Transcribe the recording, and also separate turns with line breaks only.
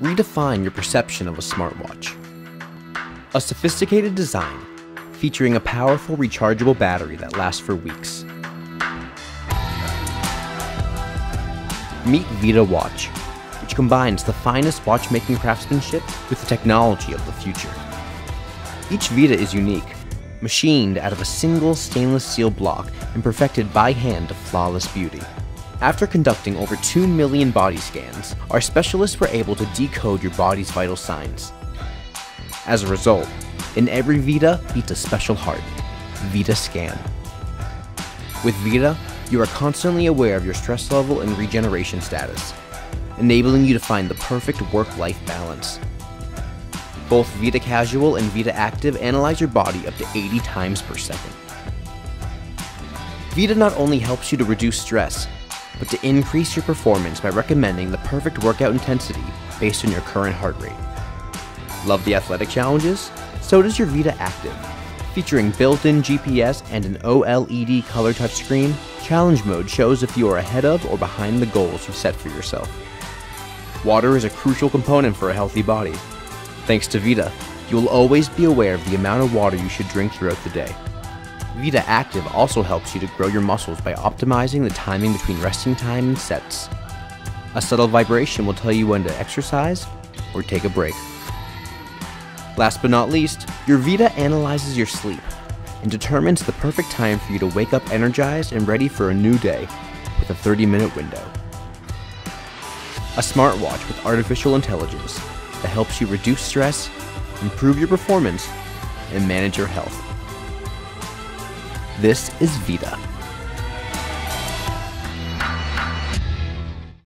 redefine your perception of a smartwatch. A sophisticated design featuring a powerful rechargeable battery that lasts for weeks. Meet VIITA Watch, which combines the finest watchmaking craftsmanship with the technology of the future. Each VIITA is unique, machined out of a single stainless steel block and perfected by hand to flawless beauty. After conducting over 2 million body scans, our specialists were able to decode your body's vital signs. As a result, in every VIITA beats a special heart, VIITA Scan. With VIITA, you are constantly aware of your stress level and regeneration status, enabling you to find the perfect work-life balance. Both VIITA Casual and VIITA Active analyze your body up to 80 times per second. VIITA not only helps you to reduce stress, but to increase your performance by recommending the perfect workout intensity based on your current heart rate. Love the athletic challenges? So does your VIITA Active. Featuring built-in GPS and an OLED color touchscreen, Challenge Mode shows if you are ahead of or behind the goals you set for yourself. Water is a crucial component for a healthy body. Thanks to VIITA, you will always be aware of the amount of water you should drink throughout the day. VIITA Active also helps you to grow your muscles by optimizing the timing between resting time and sets. A subtle vibration will tell you when to exercise or take a break. Last but not least, your VIITA analyzes your sleep and determines the perfect time for you to wake up energized and ready for a new day with a 30 minute window. A smartwatch with artificial intelligence that helps you reduce stress, improve your performance, and manage your health. This is VIITA.